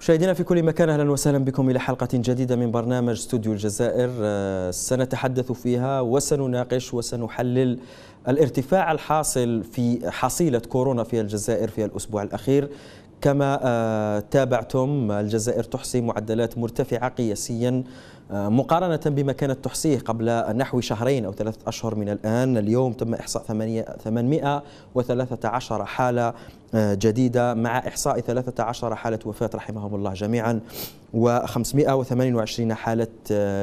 مشاهدينا في كل مكان أهلا وسهلا بكم إلى حلقة جديدة من برنامج استوديو الجزائر. آه، سنتحدث فيها وسنناقش وسنحلل الارتفاع الحاصل في حصيلة كورونا في الجزائر في الأسبوع الأخير. كما آه، تابعتم الجزائر تحصي معدلات مرتفعة قياسيا آه، مقارنة بما كانت تحصيه قبل نحو شهرين أو ثلاثة أشهر من الآن. اليوم تم إحصاء 813 حالة آه، جديدة. مع إحصاء 13 حالة وفاة رحمهم الله جميعا و528 حالة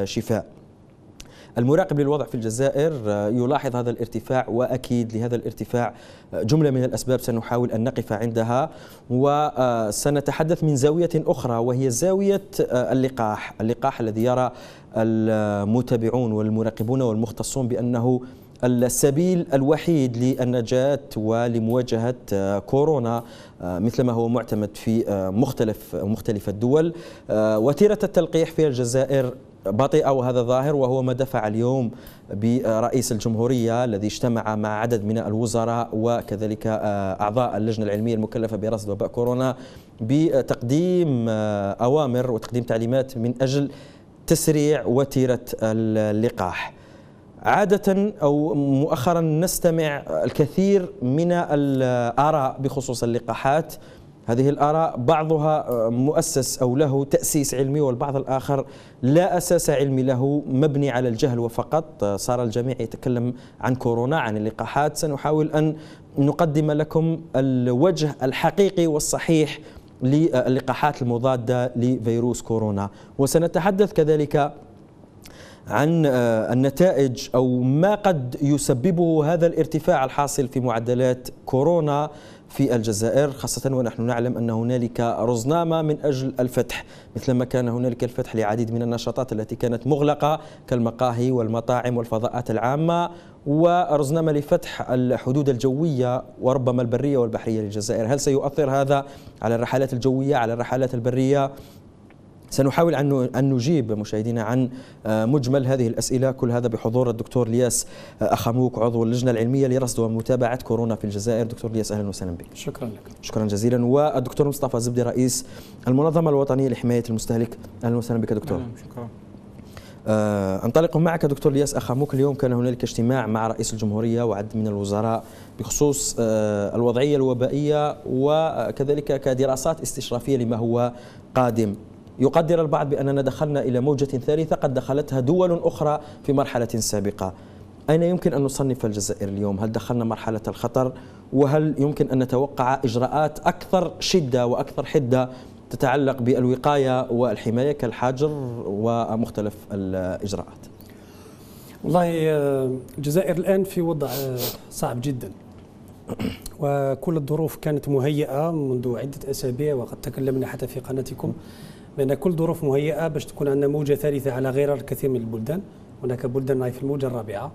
شفاء. المراقب للوضع في الجزائر آه، يلاحظ هذا الارتفاع وأكيد لهذا الارتفاع آه، جملة من الأسباب سنحاول أن نقف عندها. وسنتحدث من زاوية أخرى وهي زاوية آه، اللقاح، اللقاح الذي يرى المتابعون والمراقبون والمختصون بأنه السبيل الوحيد للنجاة ولمواجهة كورونا مثل ما هو معتمد في مختلف مختلف الدول. وتيرة التلقيح في الجزائر بطيئة وهذا ظاهر وهو ما دفع اليوم برئيس الجمهورية الذي اجتمع مع عدد من الوزراء وكذلك آه، أعضاء اللجنة العلمية المكلفة برصد وباء كورونا بتقديم آه، أوامر وتقديم تعليمات من أجل تسريع وتيرة اللقاح. عادة أو مؤخرا نستمع الكثير من الآراء بخصوص اللقاحات هذه الآراء بعضها آه، مؤسس أو له تأسيس علمي والبعض الآخر لا أساس علمي له مبني على الجهل وفقط. آه، صار الجميع يتكلم عن كورونا عن اللقاحات. سنحاول أن نقدم لكم الوجه الحقيقي والصحيح للقاحات المضادة لفيروس كورونا. وسنتحدث كذلك عن آه، النتائج أو ما قد يسببه هذا الارتفاع الحاصل في معدلات كورونا. في الجزائر خاصة ونحن نعلم أن هنالك رزنامة من أجل الفتح. مثلما كان هنالك الفتح لعديد من النشاطات التي كانت مغلقة كالمقاهي والمطاعم والفضاءات العامة ورزنامة لفتح الحدود الجوية وربما البرية والبحرية للجزائر. هل سيؤثر هذا على الرحلات الجوية على الرحلات البرية؟ سنحاول أن نجيب مشاهدينا عن آه، مجمل هذه الأسئلة كل هذا بحضور الدكتور لياس آه، أخموك عضو اللجنة العلمية لرصد ومتابعة كورونا في الجزائر. دكتور لياس أهلا وسهلا بك. شكرا لك. شكرا جزيلا. والدكتور مصطفى زبدي رئيس المنظمة الوطنية لحماية المستهلك. أهلا وسهلا بك دكتور. أهلا شكرا. آه، أنطلق معك دكتور لياس أخاموك. اليوم كان هنالك اجتماع مع رئيس الجمهورية وعدد من الوزراء بخصوص الوضعية الوبائية وكذلك كدراسات استشرافية لما هو قادم. يقدر البعض بأننا دخلنا إلى موجة ثالثة قد دخلتها دول أخرى في مرحلة سابقة. أين يمكن أن نصنف الجزائر اليوم؟ هل دخلنا مرحلة الخطر؟ وهل يمكن أن نتوقع إجراءات أكثر شدة وأكثر حدة تتعلق بالوقاية والحماية كالحجر ومختلف الإجراءات؟ والله آه، الجزائر الآن في وضع آه، صعب جدا. وكل الظروف كانت مهيئة منذ عدة أسابيع وقد تكلمنا حتى في قناتكم. بأن كل ظروف مهيئة باش تكون عندنا موجة ثالثة على غير الكثير من البلدان. هناك بلدان في الموجة الرابعة.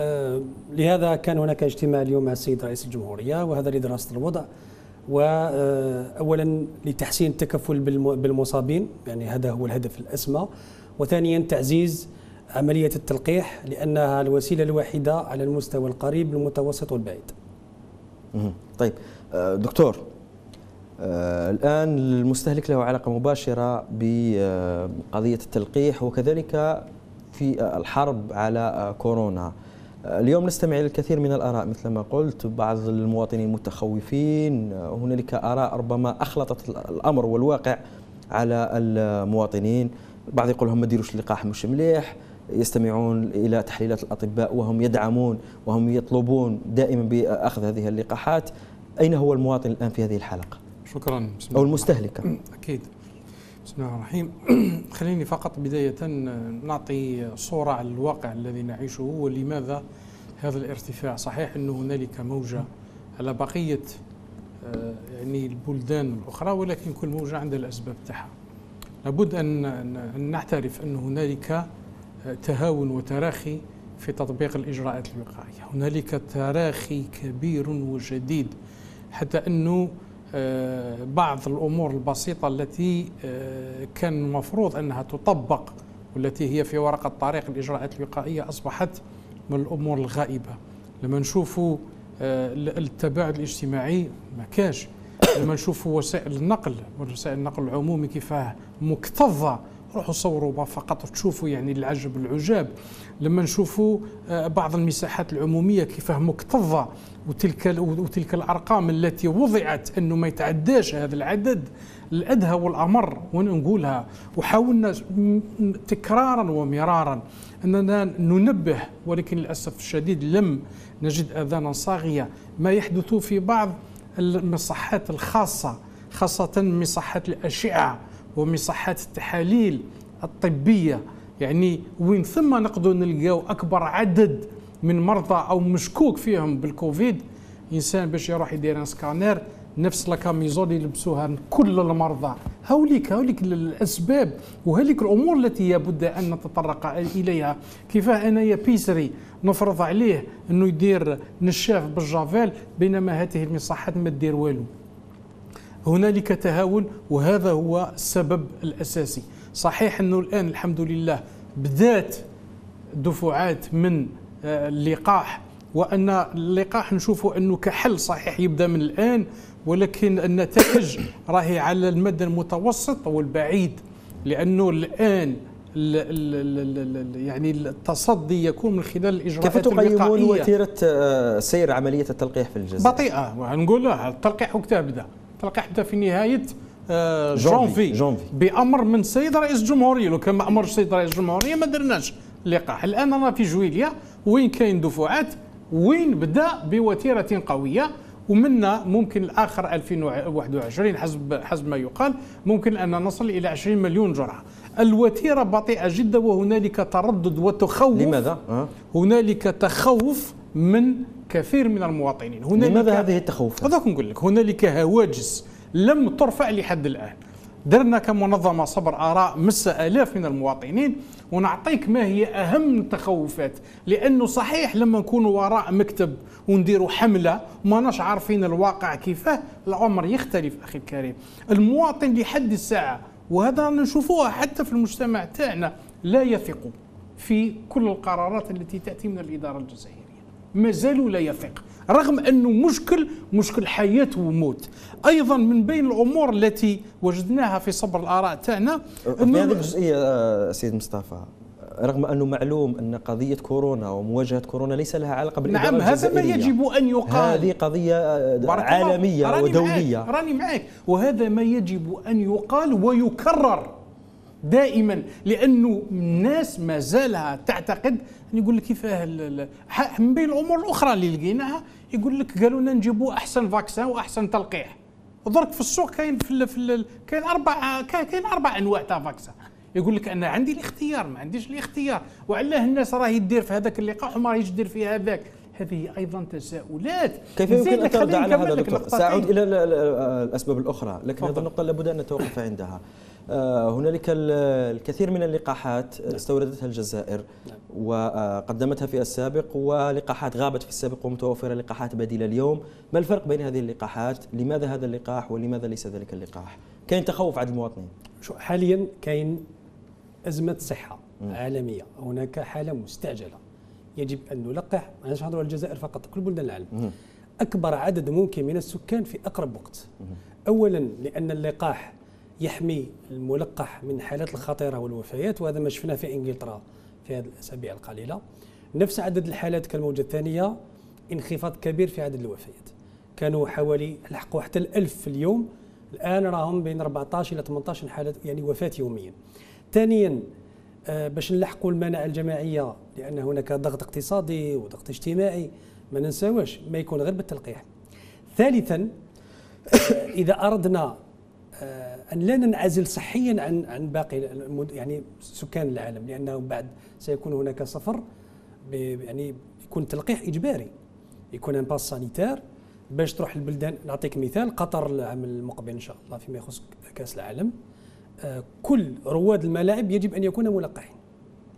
آه لهذا كان هناك اجتماع اليوم مع السيد رئيس الجمهورية وهذا لدراسة الوضع. وأولا آه، لتحسين التكفل بالمصابين يعني هذا هو الهدف الأسمى. وثانيا تعزيز عملية التلقيح لأنها الوسيلة الوحيدة على المستوى القريب المتوسط والبعيد. طيب آه، دكتور الآن المستهلك له علاقة مباشرة بقضية التلقيح وكذلك في الحرب على كورونا. اليوم نستمع إلى الكثير من الآراء مثل ما قلت بعض المواطنين متخوفين. هنالك آراء ربما أخلطت الأمر والواقع على المواطنين. البعض يقول هم ما ديروش اللقاح مش مليح. يستمعون إلى تحليلات الأطباء وهم يدعمون وهم يطلبون دائما بأخذ هذه اللقاحات. أين هو المواطن الآن في هذه الحلقة؟ شكرا. بسم أو المستهلكة. أكيد. بسم الله الرحمن الرحيم. خليني فقط بداية نعطي صورة على الواقع الذي نعيشه ولماذا هذا الارتفاع. صحيح أن هنالك موجة على بقية آه، يعني البلدان الأخرى ولكن كل موجة عندها الأسباب تاعها. لابد أن نعترف أن هنالك آه، تهاون وتراخي في تطبيق الإجراءات الوقائية. هنالك تراخي كبير وجديد حتى أنه آه، بعض الأمور البسيطة التي آه، كان المفروض أنها تطبق والتي هي في ورقه طريق الإجراءات الوقائية أصبحت من الأمور الغائبة. لما نشوفوا آه، التباعد الاجتماعي ما كاش. لما نشوفوا وسائل النقل وسائل النقل العمومي كيفاه مكتظه روحوا صوروا فقط تشوفوا يعني العجب العجاب. لما نشوفوا آه، بعض المساحات العمومية كيفاه مكتظة وتلك وتلك الأرقام التي وضعت أنه ما يتعداش هذا العدد الأدهى والأمر وأنا نقولها؟ وحاولنا تكرارا ومرارا أننا ننبه ولكن للأسف الشديد لم نجد أذانا صاغية. ما يحدث في بعض المصحات الخاصة خاصة مصحات الأشعة ومصحات التحاليل الطبية. يعني وين ثم نقدر نلقاو أكبر عدد من مرضى أو مشكوك فيهم بالكوفيد إنسان باش يروح يدير سكانير نفس لاكاميزون اللي يلبسوها كل المرضى. هوليك هوليك الاسباب وهذيك الأمور التي لابد أن نتطرق إليها. كيفاه انايا بيسري نفرض عليه أنه يدير نشاف بالجافيل بينما هذه المصحات ما تدير والو. هنالك تهاون وهذا هو السبب الأساسي. صحيح أنه الآن الحمد لله بدأت دفعات من اللقاح وأن اللقاح نشوفه أنه كحل صحيح يبدأ من الآن ولكن النتائج راهي على المدى المتوسط والبعيد لأنه الآن يعني التصدي يكون من خلال الإجراءات كيف تقيمون وتيرة آه، سير عملية التلقيح في الجزائر؟ بطيئة نقول التلقيح وقتها بدأ. التلقيح بدأ في نهاية آه، جونفي جونفي بأمر من السيد رئيس الجمهورية لو كان ما امرش السيد رئيس الجمهورية ما درناش اللقاح الآن أنا في جويليا وين كاين دفعات وين بدا بوتيرة قوية ومنا ممكن الآخر 2021 حسب حسب ما يقال ممكن أن نصل إلى 20 مليون جرعة الوتيرة بطيئة جدا وهنالك تردد وتخوف لماذا؟ أه؟ هنالك تخوف من كثير من المواطنين هنالك لماذا هذه التخوف؟ هذاك نقول لك هنالك هواجس لم ترفع لحد الآن درنا كمنظمه صبر آراء مس آلاف من المواطنين ونعطيك ما هي أهم التخوفات لأنه صحيح لما نكونوا وراء مكتب ونديروا حملة ماناش عارفين الواقع كيفاه الأمر يختلف أخي الكريم. المواطن لحد الساعة وهذا نشوفوها حتى في المجتمع تاعنا لا يثق في كل القرارات التي تأتي من الإدارة الجزائرية. ما زالوا لا يثق. رغم أنه مشكل مشكل حياة وموت. أيضا من بين الأمور التي وجدناها في صبر الآراء تاعنا في هذه الجزئية آه، سيد مصطفى رغم أنه معلوم أن قضية كورونا ومواجهة كورونا ليس لها علاقة بالإدارة نعم هذا ما يجب أن يقال. هذه قضية آه، عالمية راني ودولية. معك راني معك وهذا ما يجب أن يقال ويكرر. دائما لأنه الناس ما زالها تعتقد يقول لك كيفاه من بين الأمور الأخرى اللي لقيناها يقول لك قالوا لنا نجيبوا أحسن فاكسان وأحسن تلقيح. درك في السوق كاين في, في كاين أربع كاين أربع أنواع تاع فاكسان يقول لك أنا عندي الاختيار ما عنديش الاختيار. وعلاه الناس راهي تدير في هذاك اللقاح وما راهيش تدير في هذاك. هذه أيضا تساؤلات. كيف يمكن أن ترد على هذا دكتور سأعود إلى الأسباب الأخرى لكن هذه النقطة لابد أن نتوقف عندها. هنالك الكثير من اللقاحات نعم. استوردتها الجزائر نعم. وقدمتها في السابق ولقاحات غابت في السابق ومتوفرة لقاحات بديلة اليوم. ما الفرق بين هذه اللقاحات؟ لماذا هذا اللقاح ولماذا ليس ذلك اللقاح؟ كاين تخوف عند المواطنين. حاليا كاين أزمة صحة عالمية. هناك حالة مستعجلة. يجب أن نلقح. ما نهضروا على الجزائر فقط كل بلدان العالم. أكبر عدد ممكن من السكان في أقرب وقت. أولا لأن اللقاح يحمي الملقح من حالات الخطيرة والوفيات وهذا ما شفناه في إنجلترا في هذه الأسابيع القليلة. نفس عدد الحالات كالموجة الثانية انخفاض كبير في عدد الوفيات. كانوا حوالي لحقوا حتى الألف في اليوم. الآن راهم بين 14 إلى 18 حالة يعني وفاة يوميا. ثانيا آه، باش نلحقوا المناعة الجماعية لأن هناك ضغط اقتصادي وضغط اجتماعي ما ننساوش ما يكون غير بالتلقيح. ثالثا إذا أردنا آه، أن لا ننعزل صحيا عن عن باقي يعني سكان العالم لأنه بعد سيكون هناك سفر يعني يكون تلقيح إجباري. يكون un pass sanitaire باش تروح البلدان نعطيك مثال قطر العام المقبل إن شاء الله فيما يخص كأس العالم. كل رواد الملاعب يجب أن يكونوا ملقحين.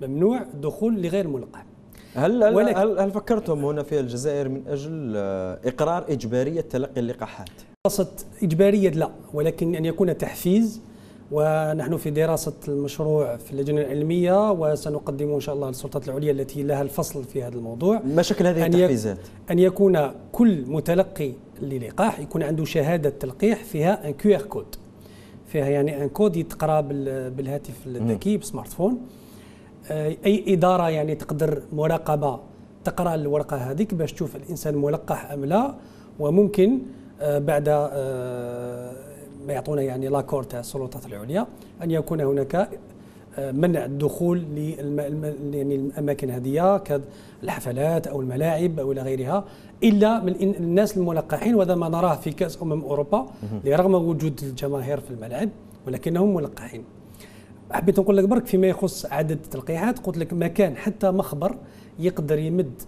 ممنوع الدخول لغير ملقح. هل هل, هل فكرتم هنا في الجزائر من أجل آه، إقرار اجباريه تلقي اللقاحات؟ دراسة إجبارية لا ولكن أن يكون تحفيز ونحن في دراسة المشروع في اللجنة العلمية وسنقدمه إن شاء الله للسلطات العليا التي لها الفصل في هذا الموضوع. ما شكل هذه التحفيزات؟ أن يكون كل متلقي للقاح يكون عنده شهادة تلقيح فيها un QR code فيها يعني un code يتقرأ بالهاتف الذكي ب smartphone آه، أي إدارة يعني تقدر مراقبة تقرأ الورقة هذيك باش تشوف الإنسان ملقح أم لا وممكن بعد آه، ما يعطونا يعني لاكور تاع السلطات العليا أن يكون هناك منع الدخول يعني الأماكن هذه كالحفلات أو الملاعب أو إلى غيرها إلا من الناس الملقحين وهذا ما نراه في كأس أمم أوروبا لرغم وجود الجماهير في الملاعب ولكنهم ملقحين. حبيت نقول لك برك فيما يخص عدد التلقيحات قلت لك ما كان حتى مخبر يقدر يمد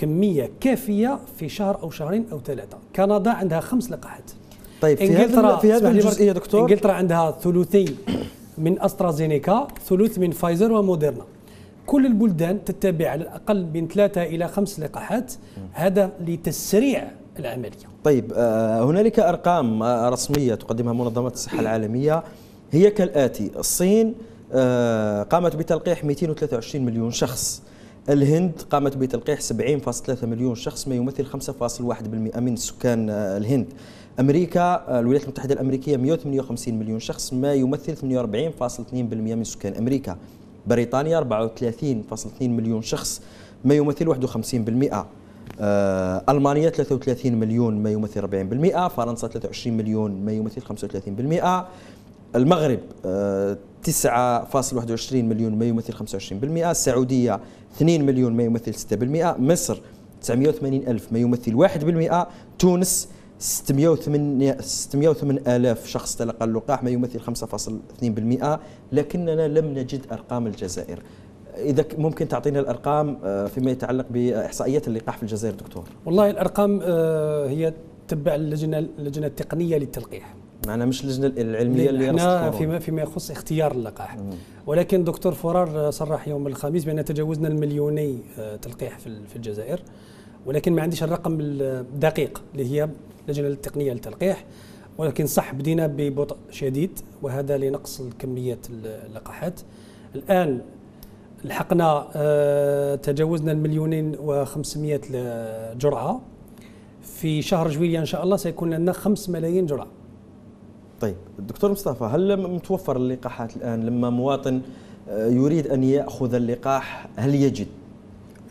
كمية كافية في شهر أو شهرين أو ثلاثة. كندا عندها خمس لقاحات. طيب في هذا في هذه الجزئيه دكتور. إنجلترا عندها ثلثين من أسترازينيكا ثلث من فايزر وموديرنا. كل البلدان تتبع على الأقل من ثلاثة إلى خمس لقاحات. هذا لتسريع العملية. طيب آه، هنالك أرقام آه، رسمية تقدمها منظمة الصحة العالمية. هي كالآتي الصين آه، قامت بتلقيح 223 مليون شخص. الهند قامت بتلقيح 70.3 مليون شخص ما يمثل 5.1% من سكان الهند. أمريكا الولايات المتحدة الأمريكية 158 مليون شخص ما يمثل 48.2% من سكان أمريكا. بريطانيا 34.2 مليون شخص ما يمثل 51% آه، ألمانيا 33 مليون ما يمثل 40% فرنسا 23 مليون ما يمثل 35% المغرب 9.21 آه، مليون ما يمثل 25% السعودية 2 مليون ما يمثل 6% مصر 980 ألف ما يمثل 1% تونس 608 608 آلاف شخص تلقى اللقاح ما يمثل 5.2% لكننا لم نجد أرقام الجزائر. إذا ممكن تعطينا الأرقام آه، فيما يتعلق بإحصائيات اللقاح في الجزائر دكتور؟ والله الأرقام آه، هي تبع اللجنة اللجنة التقنية للتلقيح. معنا مش اللجنة العلمية اللي إحنا فيما فيما يخص اختيار اللقاح. مم. ولكن دكتور فرار صرح يوم الخميس بأن تجاوزنا المليوني آه، تلقيح في الجزائر. ولكن ما عنديش الرقم الدقيق اللي هي اللجنة التقنية للتلقيح. ولكن صح بدينا ببطء شديد وهذا لنقص كمية اللقاحات. الآن لحقنا آه، تجاوزنا المليونين و500 جرعة. في شهر جويلية إن شاء الله سيكون لنا 5 ملايين جرعة. طيب دكتور مصطفى هل متوفر اللقاحات الآن؟ لما مواطن آه، يريد أن يأخذ اللقاح هل يجد؟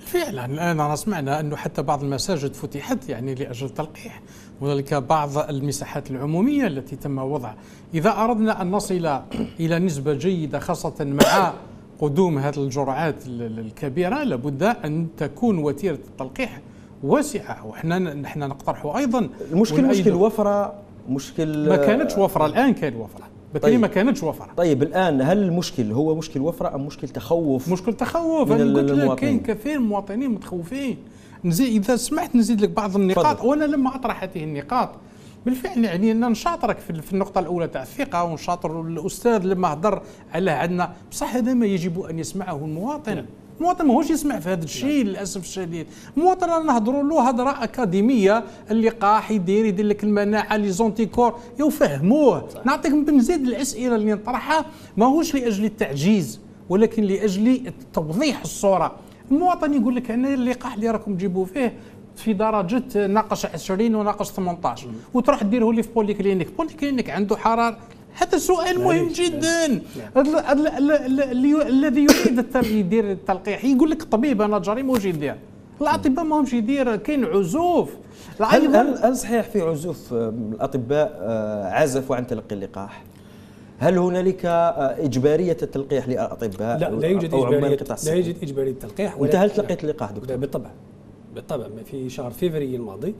فعلا الآن سمعنا أنه حتى بعض المساجد فتحت يعني لأجل التلقيح وذلك بعض المساحات العمومية التي تم وضعها إذا أردنا أن نصل إلى نسبة جيدة خاصة مع قدوم هذه الجرعات الكبيرة لابد أن تكون وتيرة التلقيح واسعة. وحنا نحن نقترح أيضا. المشكل مشكل وفره مشكل ما كانتش وفرة الآن كان وفرة. بالتالي طيب. ما كانتش وفرة. طيب الآن هل المشكل هو مشكل وفرة أم مشكل تخوف؟ مشكل تخوف. أنا قلت لك كاين كثير من المواطنين متخوفين. نزيد إذا سمحت نزيد لك بعض النقاط. فضل. وأنا لما أطرح هذه النقاط. بالفعل يعني ان نشاطرك في النقطة الأولى تاع الثقة ونشاطر الأستاذ لما هدر على عندنا بصح هذا ما يجب أن يسمعه المواطن. نعم. المواطن ماهوش يسمع في هذا الشيء للأسف الشديد. المواطن نهضروا له هضرة أكاديمية اللقاح يدير يدير لك المناعه les anticorps يفهموه. نعطيك بنزيد الأسئلة اللي نطرحها. ماهوش لأجل التعجيز ولكن لأجل توضيح الصورة. المواطن يقول لك أنا اللقاح اللي راكم تجيبوا فيه في درجة ناقص 20 وناقص 18 وتروح ديره لي في polyclinique. polyclinique عنده حرارة هذا سؤال مهم جدا. الذي يريد يدير التلقيح يقول لك الطبيب أنا جاري ما يدير؟ الأطباء ما همش يدير كاين عزوف. هل, هل, هل صحيح في عزوف الأطباء آه، عزفوا عن تلقي اللقاح؟ هل هنالك آه، إجبارية التلقيح للأطباء؟ لا لا يوجد اجباريه لا يوجد إجبارية التلقيح أنت هل تلقيت اللقاح دكتور؟ بالطبع. بالطبع. في شهر فيفري الماضي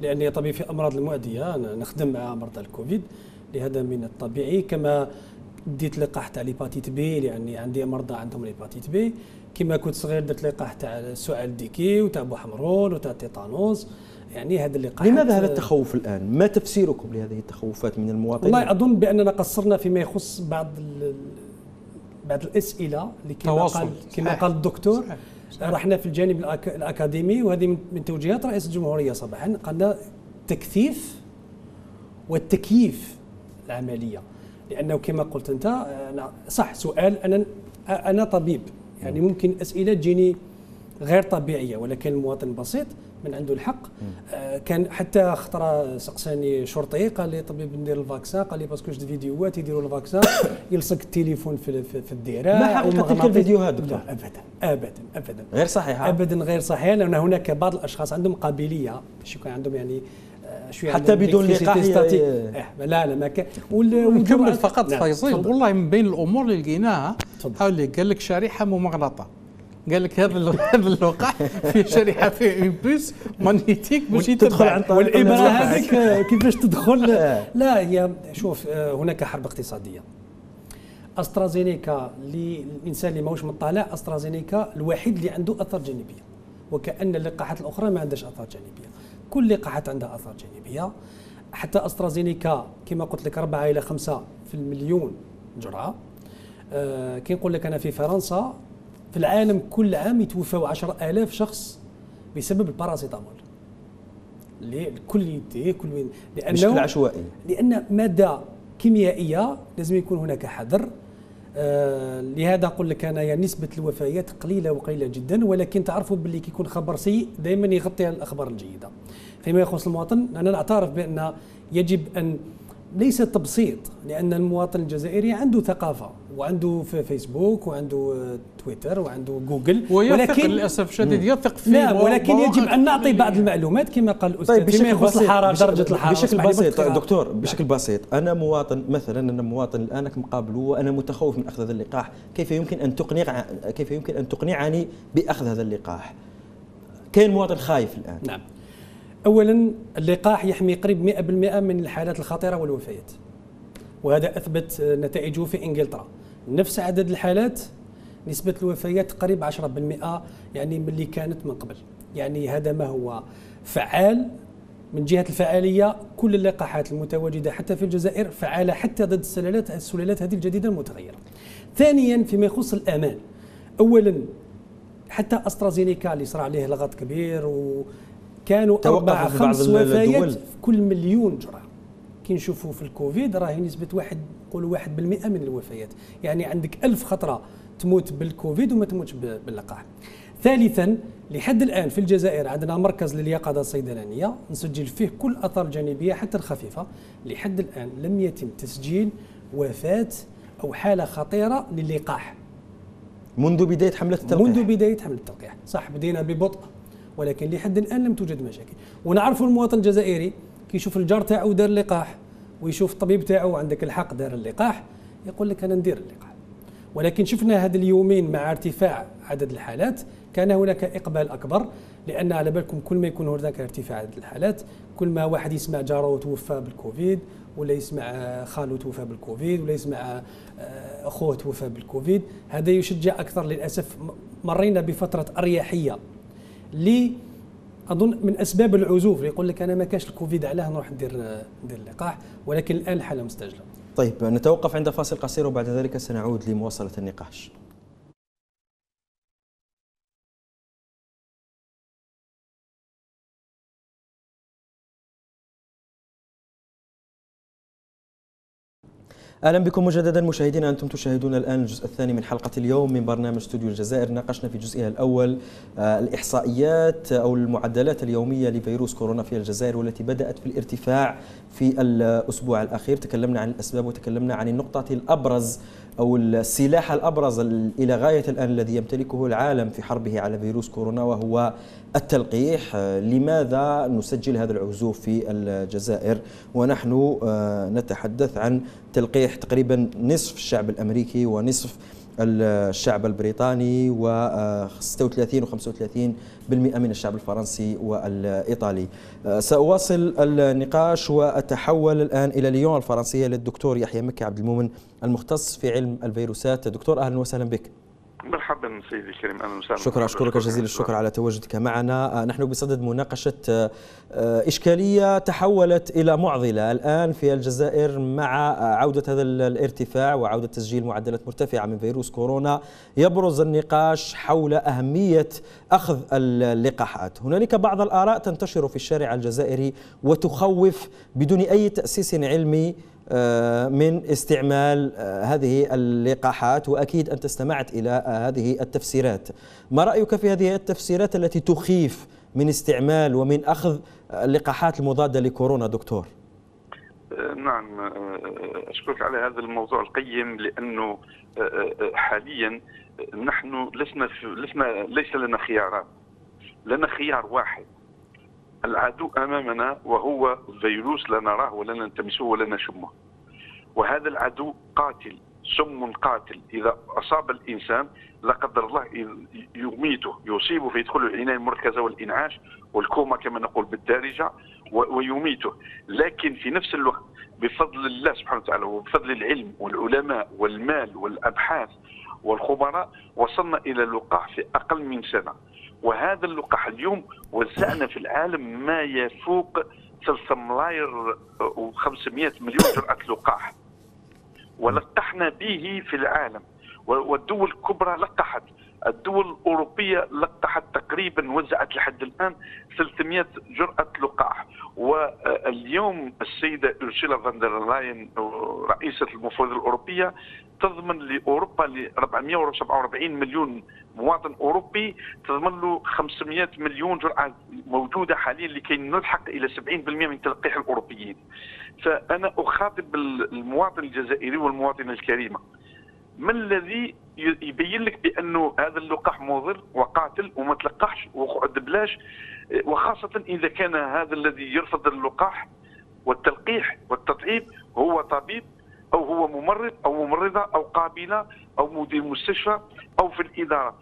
لاني طبيب في أمراض المعدية أنا نخدم مع مرضى الكوفيد لهذا من الطبيعي كما ديت لقاح تاع l'hépatite B لأني عندي مرضى عندهم l'hépatite B. كما كنت صغير درت لقاح تاع السعال ديكي وتاع بوحمرون وتاع tétanos يعني هذا اللقاح لماذا هذا التخوف الآن؟ ما تفسيركم لهذه التخوفات من المواطنين؟ والله أظن بأننا قصرنا فيما يخص بعض بعض الأسئلة اللي كما قال كما قال الدكتور. رحنا في الجانب الأكاديمي وهذه من توجيهات رئيس الجمهورية صباحا قالنا تكثيف والتكييف العملية. لأنه كما قلت أنت أنا صح سؤال أنا أنا طبيب يعني ممكن أسئلة تجيني غير طبيعية ولكن المواطن البسيط من عنده الحق. آه كان حتى خطره سقساني شرطي قال لي طبيب ندير ال vaccin قال لي parce que شفت فيديوهات يديروا ال vaccin يلصق التليفون في في, في الديرة. ما حقيقه تلك الفيديوهات دكتور؟ لا ابدا ابدا ابدا. غير صحيحة. ابدا غير صحيحة لأن هناك بعض الأشخاص عندهم قابلية باش يكون عندهم يعني شوية حتى بدون لقاح إيه لا لا ما كان نكمل فقط نعم. فيصل والله من بين الأمور اللي لقيناها حاول قال لك شريحة ممغنطه قال لك هذا هذا اللقاح فيه شريحة فيه une puce magnétique باش تدخل عن طريق والإبرة هذيك كيفاش تدخل؟ لا هي شوف هناك حرب اقتصادية. أسترازينيكا للانسان اللي ماهوش مطلع أسترازينيكا الوحيد اللي عنده اثار جانبيه وكأن اللقاحات الأخرى ما عندهاش اثار جانبيه كل لقاحات عندها آثار جانبية. حتى أسترازينيكا كما قلت لك 4 إلى 5 في المليون جرعة. آه كي نقول لك أنا في فرنسا في العالم كل عام يتوفاو 10000 شخص بسبب الباراسيتامول. كل يدي كل لأنه بشكل عشوائي. لأن مادة كيميائية لازم يكون هناك حذر. لهذا أقول لك أنا يعني نسبة الوفيات قليلة وقليلة جدا ولكن تعرفوا باللي كي يكون خبر سيء دائما يغطي الأخبار الجيدة. فيما يخص المواطن أنا نعترف بأن يجب أن ليس تبسيط لأن المواطن الجزائري عنده ثقافة وعنده في فيسبوك وعنده تويتر وعنده جوجل ولكن للأسف الشديد يثق في نعم ولكن يجب أن نعطي بعض المعلومات كما قال الأستاذ طيب فيما يخص الحراره درجة الحرارة بشكل بسيط دكتور بشكل بسيط. أنا مواطن مثلا أنا مواطن الآن مقابله وأنا متخوف من أخذ هذا اللقاح. كيف يمكن أن تقنع كيف يمكن أن تقنعني بأخذ هذا اللقاح؟ كاين مواطن خايف الآن. نعم. اولا اللقاح يحمي قريب 100% من الحالات الخطيرة والوفيات. وهذا أثبت نتائجه في إنجلترا. نفس عدد الحالات نسبة الوفيات قريب 10% يعني من اللي كانت من قبل. يعني هذا ما هو فعال. من جهة الفعالية كل اللقاحات المتواجدة حتى في الجزائر فعالة حتى ضد السلالات السلالات هذه الجديدة المتغيرة. ثانيا فيما يخص الأمان. أولا حتى أسترازينيكا اللي صار عليه لغط كبير و كانوا أربعة خمس وفيات في كل مليون جرعة كي نشوفوا في الكوفيد راهي نسبة واحد نقولوا واحد بالمئة من الوفيات. يعني عندك ألف خطرة تموت بالكوفيد وما تموتش باللقاح. ثالثا لحد الآن في الجزائر عندنا مركز لليقظة الصيدلانية. نسجل فيه كل أثار جانبية حتى الخفيفة. لحد الآن لم يتم تسجيل وفاة أو حالة خطيرة للقاح منذ بداية حملة التلقيح منذ بداية حملة التلقيح صح بدينا ببطء. ولكن لحد الآن لم توجد مشاكل. ونعرفوا المواطن الجزائري كيشوف الجار تاعو دار اللقاح ويشوف الطبيب تاعو عندك الحق دار اللقاح يقول لك أنا ندير اللقاح. ولكن شفنا هذا اليومين مع ارتفاع عدد الحالات كان هناك إقبال أكبر لأن على بالكم كل ما يكون هناك ارتفاع عدد الحالات كل ما واحد يسمع جاره توفى بالكوفيد ولا يسمع خاله توفى بالكوفيد ولا يسمع آه، أخوه توفى بالكوفيد. هذا يشجع أكثر للأسف مرينا بفترة أريحية. لي أظن من أسباب العزوف يقول لك أنا ما كاش الكوفيد علاه نروح ندير ندير اللقاح ولكن الآن الحاله مستعجله. طيب نتوقف عند فاصل قصير وبعد ذلك سنعود لمواصلة النقاش. أهلا بكم مجددا مشاهدينا أنتم تشاهدون الآن الجزء الثاني من حلقة اليوم من برنامج استوديو الجزائر. ناقشنا في جزئها الأول آه، الإحصائيات أو المعدلات اليومية لفيروس كورونا في الجزائر والتي بدأت في الارتفاع في الأسبوع الأخير. تكلمنا عن الأسباب وتكلمنا عن النقطة الأبرز أو السلاح الأبرز إلى غاية الآن الذي يمتلكه العالم في حربه على فيروس كورونا وهو التلقيح. لماذا نسجل هذا العزوف في الجزائر؟ ونحن آه، نتحدث عن تلقيح تقريبا نصف الشعب الأمريكي ونصف الشعب البريطاني و 36 و 35% من الشعب الفرنسي والإيطالي. آه، سأواصل النقاش وأتحول الآن إلى ليون الفرنسية للدكتور يحيى مكي عبد المؤمن المختص في علم الفيروسات. دكتور أهلا وسهلا بك. مرحبا سيدي الكريم أهلا وسهلا. شكرا أشكرك جزيل الشكر على تواجدك معنا. آه، نحن بصدد مناقشة آه، إشكالية تحولت إلى معضلة الآن في الجزائر مع عودة هذا الارتفاع وعودة تسجيل معدلات مرتفعة من فيروس كورونا. يبرز النقاش حول أهمية أخذ اللقاحات. هنالك بعض الآراء تنتشر في الشارع الجزائري وتخوف بدون أي تأسيس علمي آه، من استعمال آه، هذه اللقاحات وأكيد أنت استمعت إلى آه، هذه التفسيرات. ما رأيك في هذه التفسيرات التي تخيف من استعمال ومن أخذ اللقاحات المضادة لكورونا دكتور؟ نعم أشكرك على هذا الموضوع القيم لأنه حاليا نحن لسنا لسنا ليس لنا خيارات. لنا خيار واحد. العدو أمامنا وهو فيروس لا نراه ولا نلتمسه ولا نشمه. وهذا العدو قاتل سم قاتل. إذا أصاب الإنسان لا قدر الله يميته يصيبه فيدخل العناية المركزة والإنعاش والكوما كما نقول بالدارجة ويميته. لكن في نفس الوقت بفضل الله سبحانه وتعالى وبفضل العلم والعلماء والمال والأبحاث والخبراء وصلنا إلى اللقاح في أقل من سنة. وهذا اللقاح اليوم وزعنا في العالم ما يفوق 3 ملاير و500 مليون جرعة لقاح. ولقحنا به في العالم. والدول الكبرى لقحت. الدول الأوروبية لقحت تقريبا وزعت لحد الآن 300 جرعة لقاح. واليوم السيدة أرسولا فاندر لاين رئيسة المفوضية الأوروبية تضمن لأوروبا ل 447 مليون مواطن أوروبي تضمن له 500 مليون جرعة موجودة حاليا لكي نلحق إلى 70% من تلقيح الأوروبيين. فأنا أخاطب المواطن الجزائري والمواطنة الكريمة. ما الذي يبين لك بانه هذا اللقاح مضر وقاتل وما تلقحش وقعد بلاش؟ وخاصة إذا كان هذا الذي يرفض اللقاح والتلقيح والتطعيم هو طبيب أو هو ممرض أو ممرضة أو قابلة أو مدير مستشفى أو في الإدارة.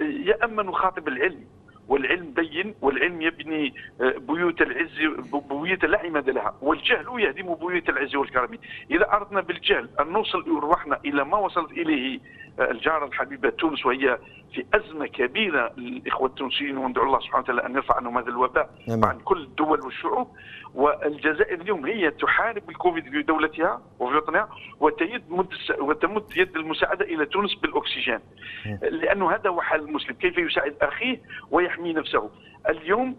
يا اما نخاطب العلم. والعلم بين والعلم يبني آه، بيوت العز بيوت لا عماد لها. والجهل يهدم بيوت العز والكرم. إذا أردنا بالجهل أن نوصل روحنا إلى ما وصلت إليه آه، الجارة الحبيبة تونس وهي في أزمة كبيرة للإخوة التونسيين وندعو الله سبحانه وتعالى أن يرفع عنهم هذا الوباء عن كل الدول والشعوب. والجزائر اليوم هي تحارب الكوفيد في دولتها وفي وطنها وتمد وتمد يد المساعدة إلى تونس بالأكسجين. لأنه هذا هو حال المسلم كيف يساعد أخيه ويحمي نفسه؟ اليوم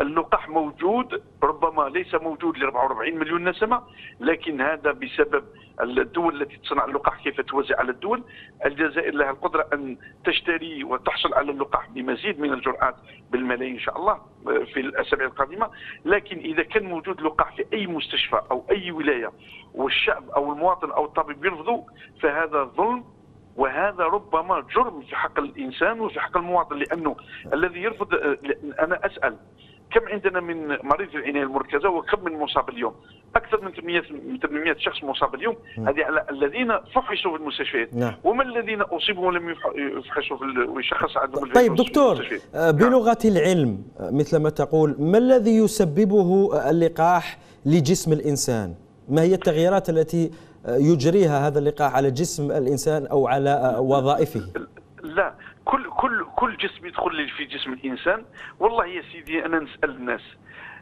اللقاح موجود ربما ليس موجود ل 44 مليون نسمة لكن هذا بسبب الدول التي تصنع اللقاح كيف توزع على الدول. الجزائر لها القدرة أن تشتري وتحصل على اللقاح بمزيد من الجرعات بالملايين إن شاء الله في الأسابيع القادمة. لكن إذا كان موجود لقاح في أي مستشفى أو أي ولاية والشعب أو المواطن أو الطبيب يرفضوا فهذا ظلم وهذا ربما جرم في حق الإنسان وفي حق المواطن لأنه الذي يرفض أنا أسأل كم عندنا من مريض في العناية المركزة وكم من مصاب اليوم؟ أكثر من 800 800 شخص مصاب اليوم هذه على الذين فحصوا في المستشفيات نعم. وما الذين اصيبوا ولم يفحصوا في ويشخص عندهم طيب دكتور آه، نعم. بلغة العلم آه، مثل ما تقول ما الذي يسببه اللقاح لجسم الإنسان؟ ما هي التغييرات التي يجريها هذا اللقاح على جسم الإنسان أو على وظائفه؟ لا كل كل كل جسم يدخل في جسم الإنسان. والله يا سيدي أنا نسأل الناس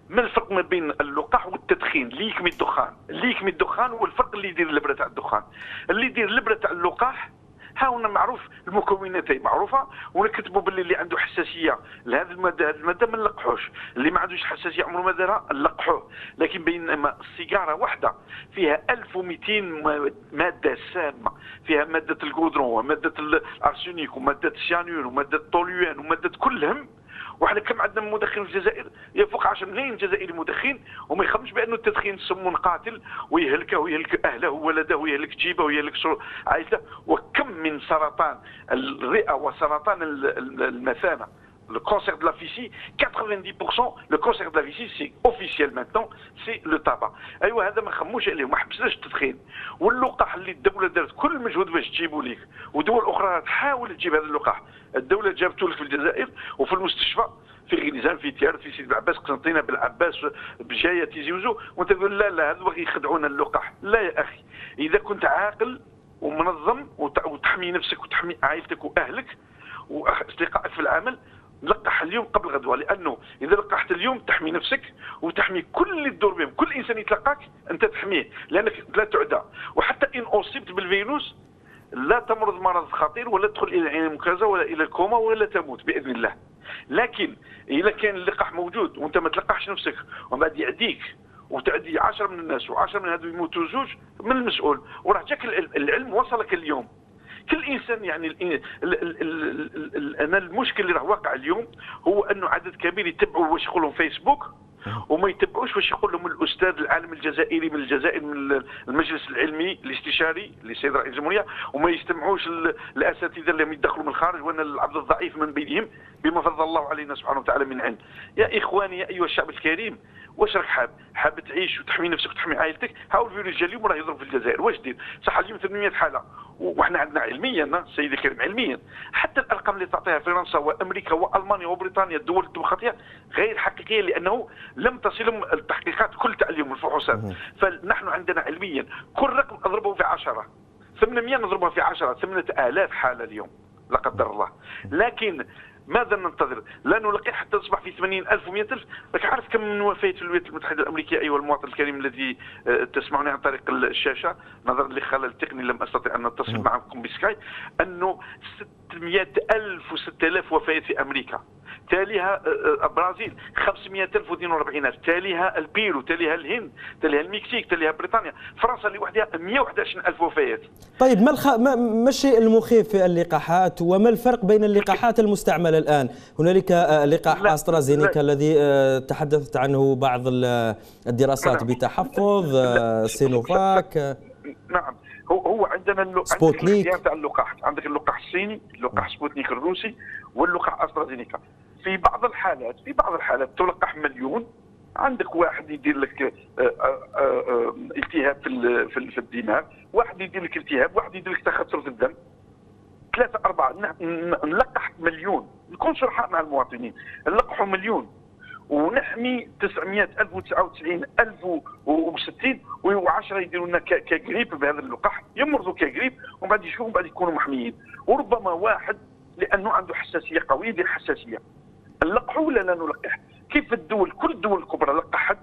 ما الفرق ما بين اللقاح والتدخين؟ اللي يكمي الدخان. اللي يكمي الدخان والفرق اللي يدير الابره تاع الدخان. اللي يدير الابره تاع اللقاح ها هنا معروف المكونات معروفة ونكتبوا باللي اللي عنده حساسية. لهذه المادة هذه المادة ما نلقحوش. اللي ما عندوش حساسية عمره ما دارها نلقحوه. لكن بينما السيجارة واحدة فيها 1200 مادة سامة. فيها مادة الجودرون ومادة الارسينيك ومادة السيانور ومادة الطوليان ومادة كلهم وحنا كم عندنا مدخن في الجزائر؟ يفوق 10 ملايين جزائري مدخن وما يخمش بأنه التدخين سم قاتل ويهلكه ويهلك أهله وولده ويهلك جيبه ويهلك عائلته. وكم من سرطان الرئة وسرطان المثانة. Le cancer de la vessie, 90% le cancer de la vessie, c'est officiel maintenant, c'est le tabac. ايوا هذا ما خموش عليه ما حبسناش التدخين واللقاح اللي الدولة دارت كل مجهود باش تجيبوا ليك ودول أخرى تحاول تجيب هذا اللقاح الدولة جابته لك في الجزائر وفي المستشفى في غليزان في تيار في سيدي العباس قسنطينه بالعباس بجايه تيزي وزو وانت تقول لا لا هذا بغي يخدعونا اللقاح لا يا أخي اذا كنت عاقل ومنظم وتحمي نفسك وتحمي عائلتك واهلك واصدقائك في العمل لقح اليوم قبل غدوة لأنه إذا لقحت اليوم تحمي نفسك وتحمي كل اللي تدور بهم كل إنسان يتلقاك أنت تحميه لأنك لا تعدى. وحتى إن أصبت بالفيروس لا تمرض مرض خطير ولا تدخل إلى المركزه ولا إلى الكوما ولا تموت بإذن الله. لكن إذا كان اللقاح موجود وأنت ما تلقحش نفسك ومن بعد يعديك وتعدي 10 من الناس و10 من هذو يموتوا زوج من المسؤول. وراه جاك العلم وصلك اليوم. كل إنسان يعني ال ال ال أنا المشكل اللي راه واقع اليوم هو أنه عدد كبير يتبعوا واش يقولوا فيسبوك وما يتبعوش واش يقول لهم الأستاذ العالم الجزائري من الجزائر من المجلس العلمي الاستشاري للسيد رئيس الجمهورية وما يستمعوش الأساتذة اللي يدخلوا من الخارج وأن العبد الضعيف من بينهم بما فضل الله علينا سبحانه وتعالى من عند يا إخواني يا أيها الشعب الكريم واش راك حاب؟ حاب تعيش وتحمي نفسك وتحمي عائلتك؟ هاو الفيروس جا اليوم راه يضرب في الجزائر. واش دير؟ صح اليوم 800 حاله وحنا عندنا علميا سيدي الكريم علميا. حتى الأرقام اللي تعطيها فرنسا وأمريكا وألمانيا وبريطانيا الدول الديمقراطية غير حقيقية لأنه لم تصلهم التحقيقات كل تاع اليوم الفحوصات فنحن عندنا علميا كل رقم أضربه في 10 800 نضربها في 10 8000 حالة اليوم لا قدر الله. لكن ماذا ننتظر؟ لا نلقي حتى تصبح في 80000 و100000 راك عارف كم من وفاة في الولايات المتحدة الأمريكية أيها المواطن الكريم الذي آه، تسمعني عن طريق الشاشة نظرا لخلل تقني لم أستطع أن أتصل معكم بسكاي أنه 600000 و6000 وفاة في أمريكا. تاليها آه، آه، البرازيل 542 ألف تاليها البيرو تاليها الهند تاليها المكسيك تاليها بريطانيا. فرنسا لوحدها 111 ألف وفيات طيب ما, الخ... ما... ما الشيء المخيف في اللقاحات؟ وما الفرق بين اللقاحات المستعملة الآن؟ هنالك آه، لقاح أسترازينيكا الذي تحدثت عنه بعض الدراسات نعم. بتحفظ سينوفاك. نعم. هو هو عندنا سبوتنيك. عندك تاع اللقاح عندك اللقاح الصيني اللقاح سبوتنيك الروسي واللقاح أسترازينيكا. في بعض الحالات في بعض الحالات تلقح مليون. عندك واحد يدير لك آه، آه، آه، التهاب في في الدماغ. واحد يدير لك التهاب واحد يدير لك تخثر في الدم. ثلاثة أربعة نلقح مليون. نكون شرحاء مع المواطنين. نلقحوا مليون. ونحمي 900 ألف و99 ألف و60 و10 يديروا لنا كجريب بهذا اللقاح يمرضوا كجريب ومن بعد يشوفوا بعد يكونوا محميين. وربما واحد لأنه عنده حساسية قوية يدير حساسية. نلقح ولا لا نلقح؟ كيف الدول كل الدول الكبرى لقحت؟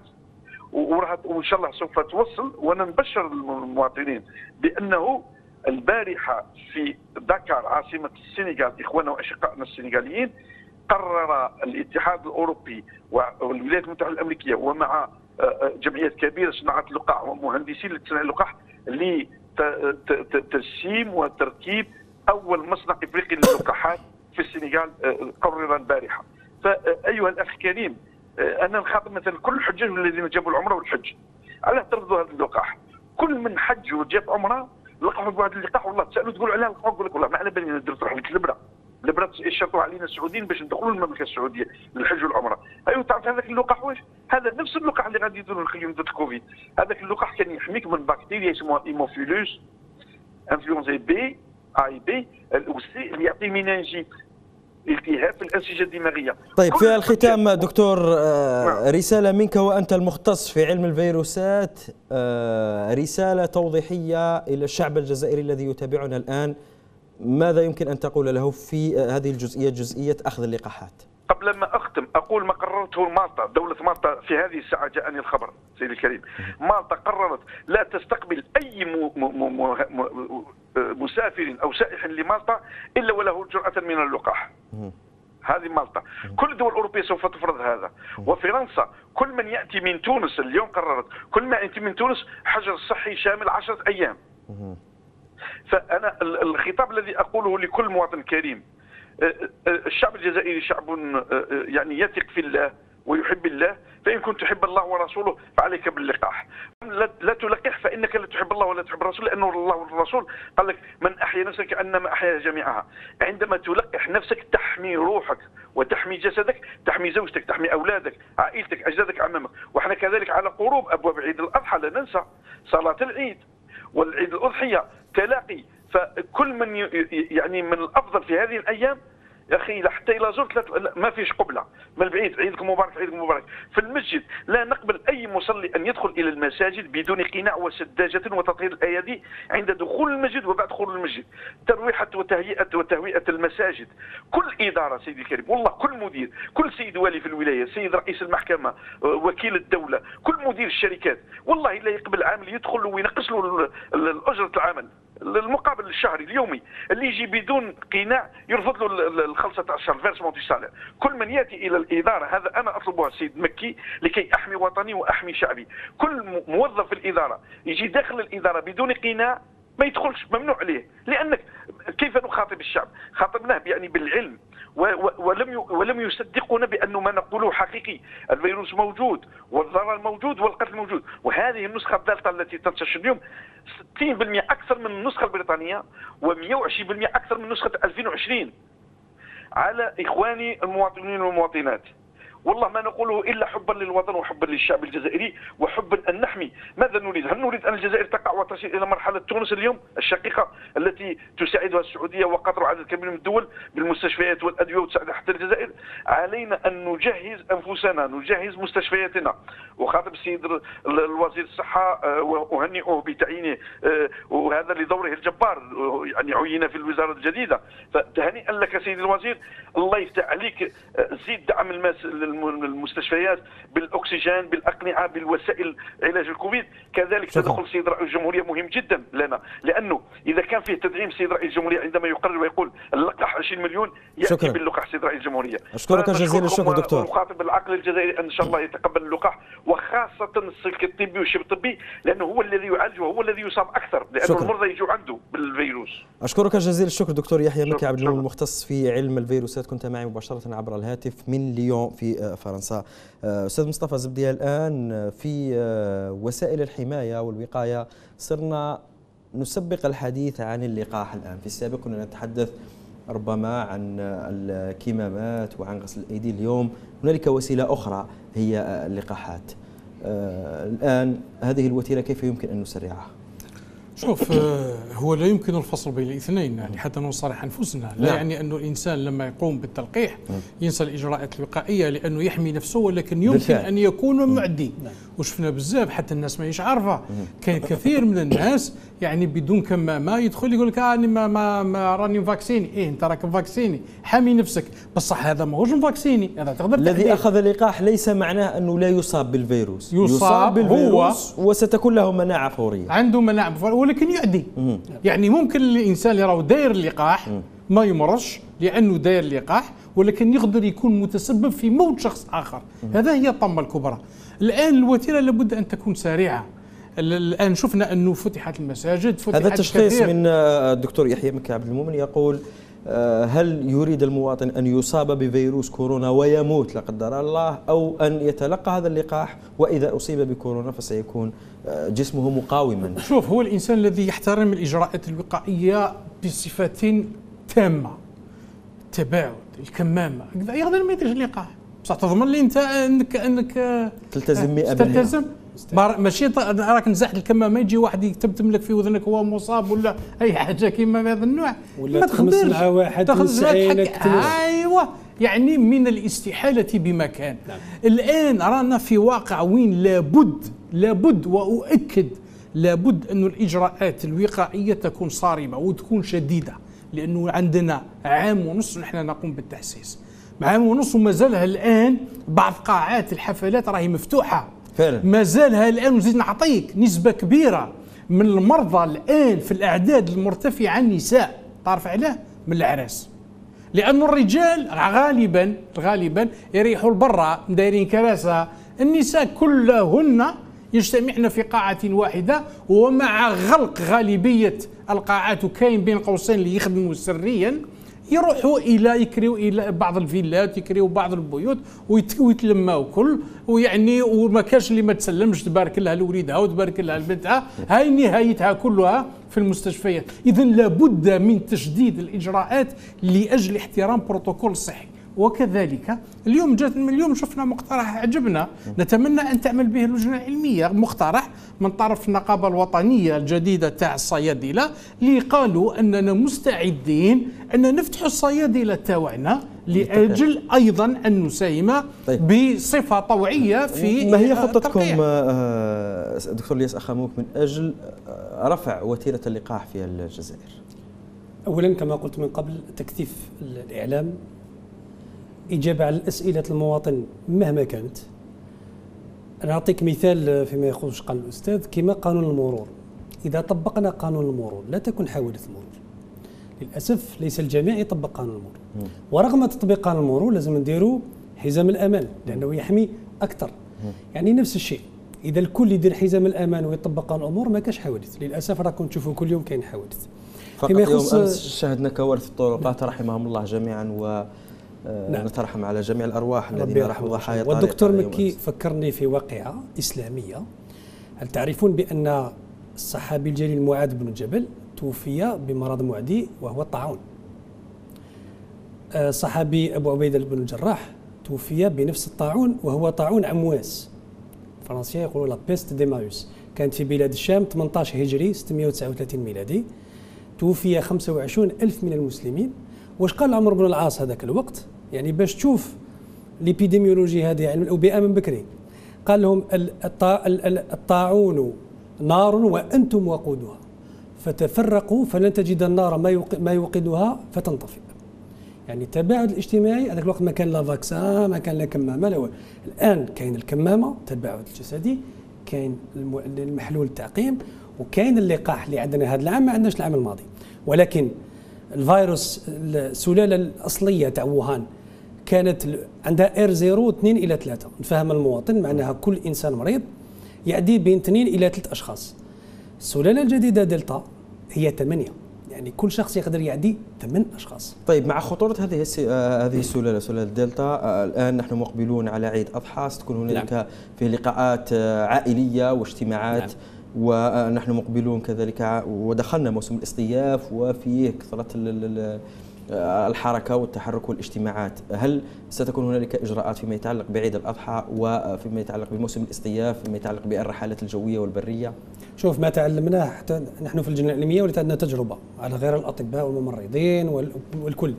وإن شاء الله سوف توصل وأنا نبشر المواطنين بأنه البارحة في دكار عاصمة السنغال إخواننا وأشقائنا السنغاليين قرر الاتحاد الأوروبي والولايات المتحدة الأمريكية ومع آه، آه، جمعيات كبيرة صناعة اللقاح ومهندسين لتصنيع اللقاح لتسييم وتركيب أول مصنع إفريقي للقاحات في السنغال آه، قرر البارحه فأيها الأخ الكريم أنا نخاطب مثلا كل الحجاج الذين جابوا العمرة والحج. علاه ترفضوا هذا اللقاح؟ كل من حج وجاب عمرة لقحوا بواحد اللقاح والله تسألوا تقولوا علاه اللقاح يقول لك والله ما على بالي ندير تروح لك البرة. البرا يشرطوا علينا السعوديين باش ندخلوا المملكة السعودية للحج والعمرة. ايوا تعرف هذاك اللقاح واش؟ هذا نفس اللقاح اللي غادي يديروا نخليهم ضد الكوفيد. هذاك اللقاح كان يحميك من بكتيريا اسمها ايموفيلوس انفلونزا B A B وال C اللي يعطي méningite التهاب في الأنسجة الدماغية. طيب في الختام دكتور آه، نعم. رسالة منك وأنت المختص في علم الفيروسات آه، رسالة توضيحية إلى الشعب الجزائري الذي يتابعنا الآن. ماذا يمكن أن تقول له في هذه الجزئية جزئية أخذ اللقاحات؟ قبل ما أختم أقول ما قررته مالطا دولة مالطا في هذه الساعة جاءني الخبر سيدي الكريم. مالطا قررت لا تستقبل أي م م م مسافر أو سائح لمالطا إلا وله جرعه من اللقاح. هذه مالطا. كل الدول الأوروبية سوف تفرض هذا. وفرنسا كل من يأتي من تونس اليوم قررت كل ما يأتي من تونس حجر صحي شامل عشرة أيام. فأنا الخطاب الذي أقوله لكل مواطن كريم الشعب الجزائري شعب يعني يثق في الله ويحب الله فإن كنت تحب الله ورسوله فعليك باللقاح. لا تلقح فإنك لا تحب الله ولا تحب الرسول لأنه الله والرسول قال لك من أحيا نفسك كأنما أحيا جميعها. عندما تلقح نفسك تحمي روحك وتحمي جسدك تحمي زوجتك تحمي أولادك عائلتك أجدادك أمامك وإحنا كذلك على قروب أبواب عيد الأضحى لا ننسى صلاة العيد. والعيد الأضحية تلاقي فكل من يعني من الأفضل في هذه الأيام يا أخي حتى إلى زرت ما فيش قبلة. من البعيد عيدكم مبارك عيدكم مبارك. في المسجد لا نقبل أي مصلي أن يدخل إلى المساجد بدون قناع وسداجه وتطهير الأيادي عند دخول المسجد وبعد دخول المسجد. ترويحة وتهيئة وتهوئه المساجد. كل إدارة سيدي الكريم والله كل مدير كل سيد والي في الولاية سيد رئيس المحكمة وكيل الدولة كل مدير الشركات والله لا يقبل عامل يدخل وينقص له اجره العمل. المقابل الشهري اليومي اللي يجي بدون قناع يرفض له الخلصة تاع الشهر versement du salaire كل من يأتي إلى الإدارة هذا أنا اطلبها السيد مكي لكي أحمي وطني وأحمي شعبي. كل موظف في الإدارة يجي داخل الإدارة بدون قناع ما يدخلش ممنوع عليه. لأنك كيف نخاطب الشعب؟ خاطبناه يعني بالعلم ولم ولم يصدقونا بأن ما نقوله حقيقي. الفيروس موجود والضرر موجود والقتل موجود. وهذه النسخة الدلتا التي تنتشر اليوم 60% أكثر من النسخة البريطانية و120% أكثر من نسخة 2020 على إخواني المواطنين والمواطنات والله ما نقوله إلا حبا للوطن وحبا للشعب الجزائري وحبا أن نحمي. ماذا نريد؟ هل نريد أن الجزائر تقع وتصل إلى مرحلة تونس اليوم الشقيقة التي تساعدها السعودية وقطر وعدد كبير من الدول بالمستشفيات والأدوية وتساعد حتى الجزائر؟ علينا أن نجهز أنفسنا نجهز مستشفياتنا. وخاطب السيد الوزير الصحة آه، وأهنئه بتعيينه آه، وهذا لدوره الجبار يعني عين في الوزارة الجديدة. فتهنئا لك سيدي الوزير. الله يفتح عليك آه، زيد دعم المستشفيات بالأكسجين بالأقنعة بالوسائل علاج الكوفيد كذلك شكرا. تدخل السيد رئيس الجمهورية مهم جدا لنا لأنه إذا كان فيه تدعيم السيد رئيس الجمهورية عندما يقرر ويقول اللقاح 20 مليون يأتي شكرا. باللقاح السيد رئيس الجمهورية أشكرك جزيلا الشكر دكتور نخاطب العقل الجزائري أن شاء الله يتقبل اللقاح وخاصة السلك الطبي والشبه الطبي لأنه هو الذي يعالج وهو الذي يصاب أكثر لأنه شكرا. المرضى يجوا عنده بالفيروس أشكرك جزيل الشكر دكتور يحيى مكي عبد المختص في علم الفيروسات كنت معي مباشرة عبر الهاتف من ليون في آه، فرنسا. آه، أستاذ مصطفى زبدية الآن آه، في وسائل الحماية والوقاية صرنا نسبق الحديث عن اللقاح الآن. في السابق كنا نتحدث ربما عن الكمامات وعن غسل الأيدي اليوم. هنالك وسيلة أخرى هي اللقاحات. الآن هذه الوتيرة كيف يمكن أن نسرعها؟ شوف آه، هو لا يمكن الفصل بين الاثنين يعني حتى نصرح أنفسنا. لا نعم. يعني أنه الانسان لما يقوم بالتلقيح نعم. ينسى الإجراءات الوقائية لأنه يحمي نفسه ولكن يمكن بالفعل. أن يكون معدي. نعم. وشفنا بزاف حتى الناس ما هيش عارفة. كاين كثير من الناس يعني بدون كمامه يدخل يقول لك راني ما, ما, ما راني فاكسيني إيه أنت راك فاكسيني حامي نفسك. بصح هذا ماهوش فاكسيني هذا تقدر الذي أخذ اللقاح ليس معناه أنه لا يصاب بالفيروس. يصاب, يصاب بالفيروس هو وستكون له مناعة فورية. عنده مناعة فورية. ولكن يعدي يعني ممكن الإنسان اللي راه داير اللقاح ما يمرش لأنه داير اللقاح ولكن يقدر يكون متسبب في موت شخص آخر. هذا هي الطمة الكبرى. الآن الوتيرة لابد أن تكون سريعة. الآن شفنا أنه فتحت المساجد فتحت هذا التشخيص من آه، الدكتور يحيى مكي عبد المؤمن يقول هل يريد المواطن أن يصاب بفيروس كورونا ويموت لا قدر الله أو أن يتلقى هذا اللقاح؟ وإذا أصيب بكورونا فسيكون آه، جسمه مقاوما. شوف هو الإنسان الذي يحترم الإجراءات الوقائية بصفة تامة. التباعد الكمامة يقدر ما يديرش اللقاح. بصح تضمن لي أنت انك انك تلتزم 100% تلتزم. ماشي راك نزحت الكمامة يجي واحد يكتب لك في اذنك هو مصاب ولا أي حاجة كيما هذا النوع. ولا تخمس مع واحد تخمس أيوه. يعني من الاستحالة بمكان. نعم. الآن رانا في واقع وين لابد لابد وأؤكد لابد أن الإجراءات الوقائية تكون صارمة وتكون شديدة لأنه عندنا عام ونصف نحن نقوم بالتحسيس عام ونصف وما زالها الآن بعض قاعات الحفلات راهي مفتوحة. فعلا. ما زالها الآن نزيد نعطيك نسبة كبيرة من المرضى الآن في الأعداد المرتفعة النساء. تعرف علاه من الاعراس لأن الرجال غالبا غالبا يريحوا لبرا دايرين كراسة. النساء كلهن يجتمعن في قاعة واحدة ومع غلق غالبية القاعات وكاين بين قوسين اللي يخدموا سريا. يروحوا إلى يكريو إلى بعض الفيلات يكريو بعض البيوت ويتلماو كل. ويعني وما كانش اللي ما تسلمش تبارك لها لوليدها وتبارك لها لبنتها. هاي نهايتها كلها في المستشفيات. اذا لابد من تشديد الإجراءات لأجل احترام بروتوكول الصحي وكذلك اليوم جات اليوم شفنا مقترح عجبنا نتمنى أن تعمل به اللجنة العلمية مقترح من طرف النقابة الوطنية الجديدة تاع الصيادلة اللي قالوا أننا مستعدين أن نفتح الصيادلة تاعنا لأجل أيضا أن نساهم طيب. بصفة طوعية في ما هي خطتكم آه، دكتور الياس أخاموك من أجل آه، رفع وتيرة اللقاح في الجزائر؟ اولا كما قلت من قبل تكثيف الإعلام إجابة على أسئلة المواطن مهما كانت. أنا أعطيك مثال فيما يخص قال الأستاذ كما قانون المرور. إذا طبقنا قانون المرور لا تكون حوادث المرور للأسف ليس الجميع يطبق قانون المرور. ورغم تطبيق قانون المرور لازم نديروا حزام الأمان لأنه يحمي أكثر. يعني نفس الشيء. إذا الكل يدير حزام الأمان ويطبق قانون الأمور ما كاش حوادث. للأسف راكم تشوفوا كل يوم كاين حوادث. فقط يوم أمس شاهدنا كوارث الطرقات رحمهم الله جميعا و نعم. نترحم على جميع الأرواح الذين راحوا ضحايا والدكتور مكي فكرني في واقعة إسلامية. هل تعرفون بأن الصحابي الجليل معاذ بن جبل توفي بمرض معدي وهو الطاعون آه، صحابي أبو عبيده بن الجراح توفي بنفس الطاعون وهو طاعون عمواس الفرنسيين يقولوا لا بيست دي مايوس. كانت في بلاد الشام 18 هجري 639 ميلادي. توفي 25 ألف من المسلمين. واش قال عمرو بن العاص هذاك الوقت؟ يعني باش تشوف l'épidémiologie هذه علم الاوبئه من بكري. قال لهم الطاعون نار وأنتم وقودها. فتفرقوا فلن تجد النار ما يوقدها فتنطفئ. يعني التباعد الاجتماعي هذاك الوقت ما كان لا vaccin ما كان لا كمامة لا الآن كاين الكمامة التباعد الجسدي كاين المحلول التعقيم وكاين اللقاح اللي عندنا هذا العام ما عندناش العام الماضي. ولكن الفيروس السلالة الأصلية تاع ووهان كانت عندها R zéro 2 إلى 3 نفهم المواطن معناها كل إنسان مريض يعدي بين 2 إلى 3 أشخاص السلالة الجديدة دلتا هي 8 يعني كل شخص يقدر يعدي ثمان أشخاص. طيب مع خطورة هذه آه، هذه السلالة سلالة دلتا آه، الآن نحن مقبلون على عيد أضحى ستكون هنالك نعم. فيه لقاءات آه، عائلية واجتماعات نعم. ونحن مقبلون كذلك ودخلنا موسم الاصطياف وفيه كثرة الحركة والتحرك والاجتماعات، هل ستكون هنالك إجراءات فيما يتعلق بعيد الأضحى وفيما يتعلق بموسم الاصطياف فيما يتعلق بالرحلات الجوية والبرية؟ شوف ما تعلمناه حتى نحن في الجنة العلميه ولات عندنا تجربة على غير الأطباء والممرضين والكل.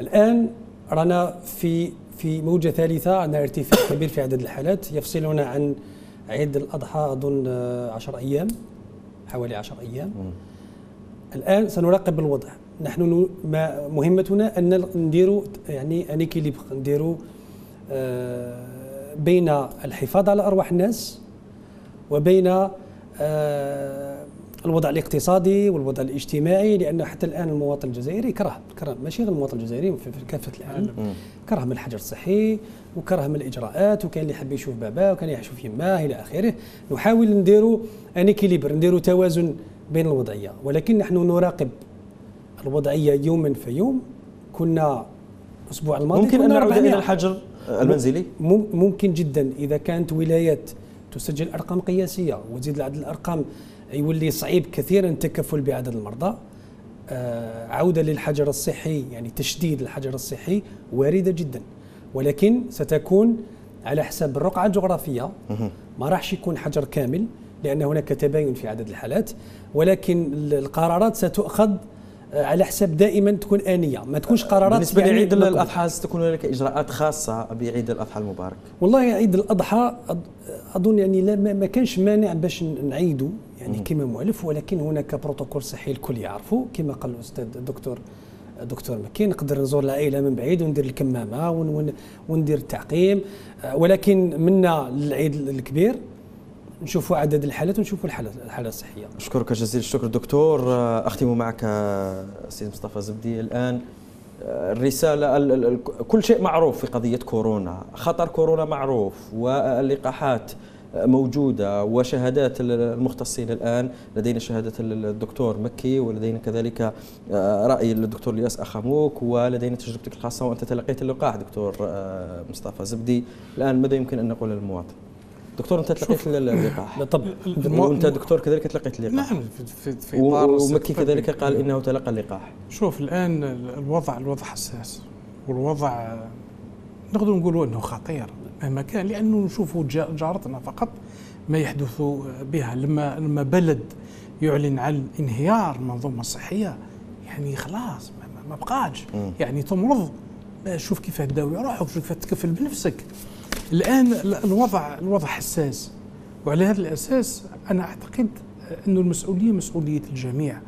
الآن رانا في في موجة ثالثة عندنا ارتفاع كبير في عدد الحالات يفصلنا عن عيد الأضحى أظن 10 أيام حوالي 10 أيام. الآن سنراقب الوضع نحن ما مهمتنا أن نديروا يعني ان اكيليبر نديروا آه، بين الحفاظ على أرواح الناس وبين آه، الوضع الاقتصادي والوضع الاجتماعي لأن حتى الآن المواطن الجزائري كره كره ماشي غير المواطن الجزائري في كافة العالم كره من الحجر الصحي وكره من الإجراءات وكاين اللي يحب يشوف باباه وكان يشوف يماه إلى آخره. نحاول نديروا ان اكيليبر نديروا توازن بين الوضعية. ولكن نحن نراقب الوضعيه يوما فيوم كنا الأسبوع الماضي ممكن أن نعود إلى الحجر المنزلي؟ ممكن جدا. إذا كانت ولايات تسجل أرقام قياسية وتزيد عدد الأرقام يولي صعيب كثيرا التكفل بعدد المرضى. آه عودة للحجر الصحي يعني تشديد الحجر الصحي وارده جدا. ولكن ستكون على حساب الرقعة الجغرافية. ما راحش يكون حجر كامل لأن هناك تباين في عدد الحالات. ولكن القرارات ستؤخذ على حساب دائما تكون آنية ما تكونش قرارات بالنسبة يعني لعيد الأضحى ستكون هناك إجراءات خاصة بعيد الأضحى المبارك. والله عيد الأضحى أظن يعني لا ما كانش مانع باش نعيدوا يعني كما مؤلف ولكن هناك بروتوكول صحي الكل يعرفه كما قال الأستاذ الدكتور دكتور مكي نقدر نزور العائلة من بعيد وندير الكمامة وندير التعقيم. ولكن منا العيد الكبير نشوفوا عدد الحالات ونشوفوا الحاله الحالة الصحية. اشكرك جزيل الشكر دكتور. أختم معك سيد مصطفى زبدي الآن. الرسالة كل شيء معروف في قضية كورونا، خطر كورونا معروف واللقاحات موجودة وشهادات المختصين الآن. لدينا شهادة الدكتور مكي ولدينا كذلك رأي الدكتور الياس أخاموك ولدينا تجربتك الخاصة وأنت تلقيت اللقاح دكتور مصطفى زبدي. الآن ماذا يمكن أن نقول للمواطن؟ دكتور أنت تلقيت اللقاح. بالطبع وأنت دكتور كذلك تلقيت اللقاح. نعم في, في اطار ومكي كذلك قال إنه تلقى اللقاح. شوف الآن الوضع الوضع حساس والوضع نقدر نقولوا إنه خطير مهما كان لأنه نشوفوا جارتنا فقط ما يحدث بها. لما لما بلد يعلن عن انهيار المنظومه الصحيه يعني خلاص ما بقاش. يعني تمرض شوف كيف تداوي روحك شوف كيف تكفل بنفسك. الآن الوضع الوضع حساس. وعلى هذا الأساس أنا أعتقد انه المسؤولية مسؤولية الجميع.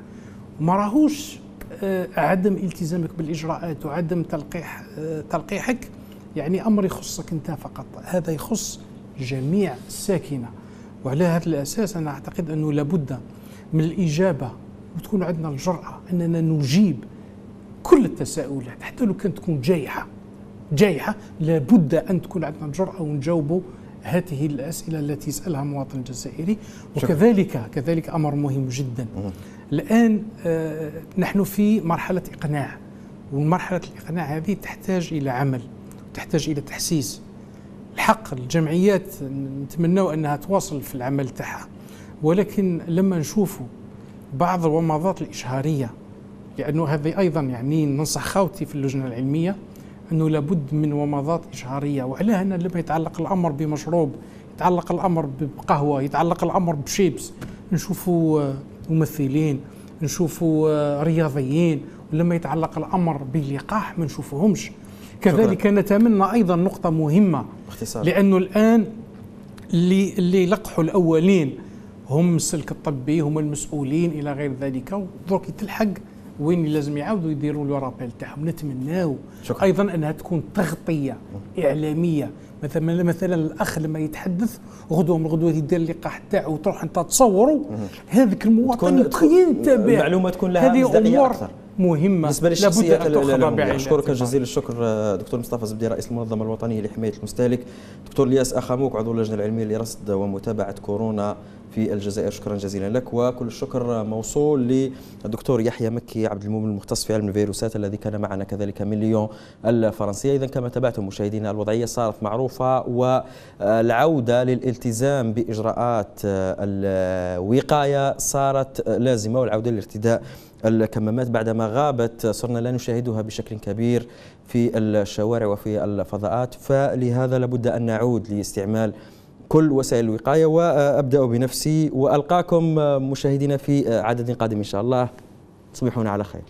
وما راهوش آه، عدم التزامك بالإجراءات وعدم تلقيح آه، تلقيحك. يعني أمر يخصك أنت فقط. هذا يخص جميع الساكنة. وعلى هذا الأساس أنا أعتقد أنه لابد من الإجابة. وتكون عندنا الجرأة أننا نجيب كل التساؤلات حتى لو كانت تكون جايحه جايحه لابد أن تكون عندنا الجراه ونجاوبوا هذه الأسئلة التي يسألها المواطن الجزائري. وكذلك كذلك أمر مهم جدا. الآن آه، نحن في مرحلة إقناع. ومرحلة الإقناع هذه تحتاج إلى عمل تحتاج إلى تحسيس. الحق الجمعيات نتمنى أنها تواصل في العمل تاعها. ولكن لما نشوفوا بعض الومضات الإشهارية لأنه هذه أيضا يعني ننصح خوتي في اللجنة العلمية أنه لابد من ومضات إشهارية وعلى أن لما يتعلق الأمر بمشروب يتعلق الأمر بقهوة يتعلق الأمر بشيبس نشوفوا آه، ممثلين نشوفوا آه، رياضيين ولما يتعلق الأمر بلقاح ما نشوفوهمش كذلك شكرا. نتمنى أيضا نقطة مهمة باختصار. لأنه الآن اللي اللي لقحوا الأولين هم السلك الطبي هم المسؤولين إلى غير ذلك ودرك تلحق وين لازم يعاودوا يديروا له رابيل تاعهم. نتمناو شكرا. أيضا أنها تكون تغطية إعلامية. مثلا مثلا الأخ لما يتحدث غدوة من غدوة يدير اللقاح تاعو وتروح أنت تصوروا هذاك المواطن ينتبه المعلومة تكون لها هذه أكثر. مهمة. بالنسبة للشخصيات أشكرك جزيل الشكر دكتور مصطفى زبدي رئيس المنظمة الوطنية لحماية المستهلك. دكتور الياس أخاموك عضو اللجنة العلمية لرصد ومتابعة كورونا في الجزائر. شكرا جزيلا لك. وكل الشكر موصول للدكتور يحيى مكي عبد المؤمن المختص في علم الفيروسات الذي كان معنا كذلك من ليون الفرنسية. إذا كما تابعتم مشاهدينا الوضعية صارت معروفة والعودة للالتزام بإجراءات الوقاية صارت لازمة والعودة للارتداء الكمامات بعدما غابت صرنا لا نشاهدها بشكل كبير في الشوارع وفي الفضاءات فلهذا لابد أن نعود لاستعمال كل وسائل الوقاية. وأبدأ بنفسي وألقاكم مشاهدينا في عدد قادم إن شاء الله. تصبحون على خير.